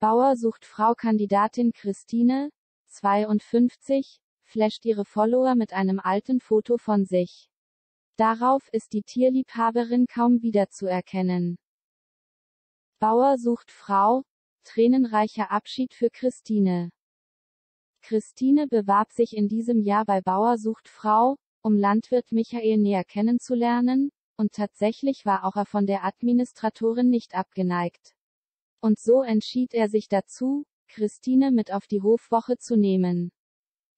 Bauer sucht Frau Kandidatin Christine, 52, flasht ihre Follower mit einem alten Foto von sich. Darauf ist die Tierliebhaberin kaum wiederzuerkennen. Bauer sucht Frau, tränenreicher Abschied für Christine. Christine bewarb sich in diesem Jahr bei Bauer sucht Frau, um Landwirt Michael näher kennenzulernen, und tatsächlich war auch er von der Administratorin nicht abgeneigt. Und so entschied er sich dazu, Christine mit auf die Hofwoche zu nehmen.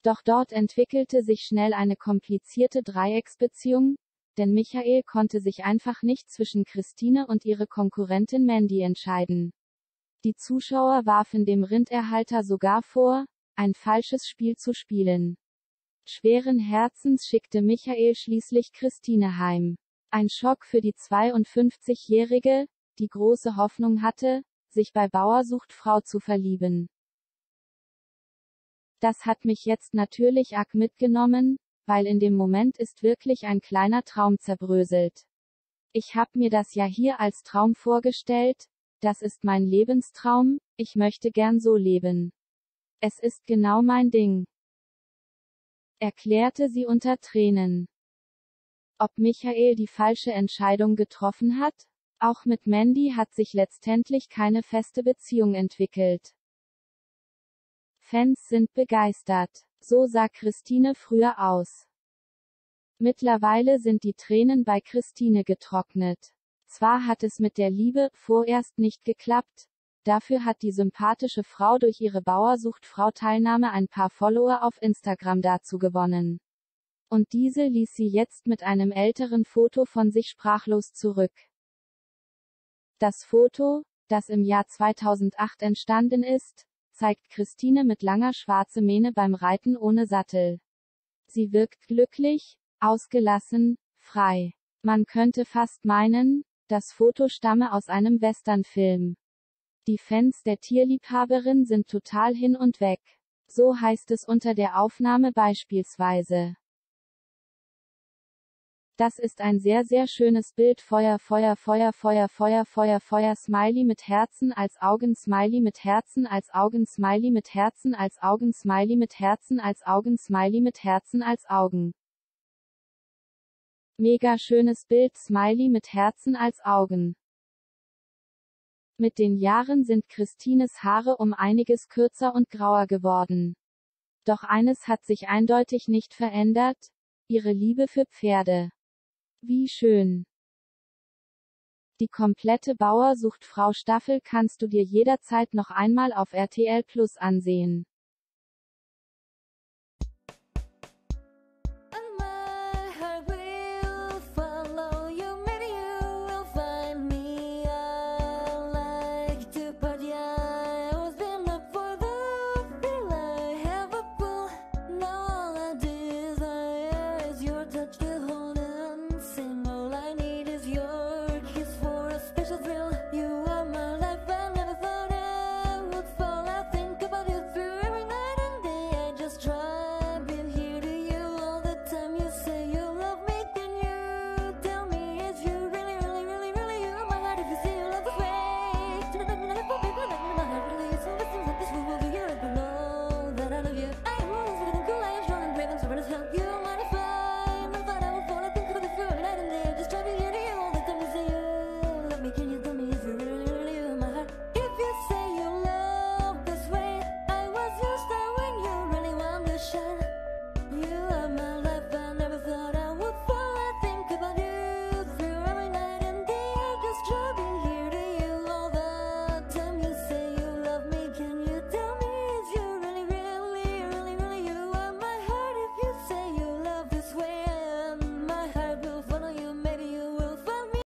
Doch dort entwickelte sich schnell eine komplizierte Dreiecksbeziehung, denn Michael konnte sich einfach nicht zwischen Christine und ihre Konkurrentin Mandy entscheiden. Die Zuschauer warfen dem Rinderhalter sogar vor, ein falsches Spiel zu spielen. Schweren Herzens schickte Michael schließlich Christine heim. Ein Schock für die 52-Jährige, die große Hoffnung hatte, sich bei Bauer sucht Frau zu verlieben. Das hat mich jetzt natürlich arg mitgenommen, weil in dem Moment ist wirklich ein kleiner Traum zerbröselt. Ich hab mir das ja hier als Traum vorgestellt, das ist mein Lebenstraum, ich möchte gern so leben. Es ist genau mein Ding. Erklärte sie unter Tränen. Ob Michael die falsche Entscheidung getroffen hat? Auch mit Mandy hat sich letztendlich keine feste Beziehung entwickelt. Fans sind begeistert. So sah Christine früher aus. Mittlerweile sind die Tränen bei Christine getrocknet. Zwar hat es mit der Liebe vorerst nicht geklappt, dafür hat die sympathische Frau durch ihre Bauersucht-Frau-Teilnahme ein paar Follower auf Instagram dazu gewonnen. Und diese ließ sie jetzt mit einem älteren Foto von sich sprachlos zurück. Das Foto, das im Jahr 2008 entstanden ist, zeigt Christine mit langer schwarze Mähne beim Reiten ohne Sattel. Sie wirkt glücklich, ausgelassen, frei. Man könnte fast meinen, das Foto stamme aus einem Westernfilm. Die Fans der Tierliebhaberin sind total hin und weg. So heißt es unter der Aufnahme beispielsweise. Das ist ein sehr sehr schönes Bild. Feuer Feuer Feuer Feuer Feuer Feuer Feuer. Smiley mit Herzen als Augen Smiley mit Herzen als Augen Smiley mit Herzen als Augen Smiley mit Herzen als Augen Smiley mit Herzen als Augen. Mega schönes Bild. Smiley mit Herzen als Augen. Mit den Jahren sind Christines Haare um einiges kürzer und grauer geworden. Doch eines hat sich eindeutig nicht verändert, ihre Liebe für Pferde. Wie schön! Die komplette Bauer sucht Frau Staffel kannst du dir jederzeit noch einmal auf RTL Plus ansehen.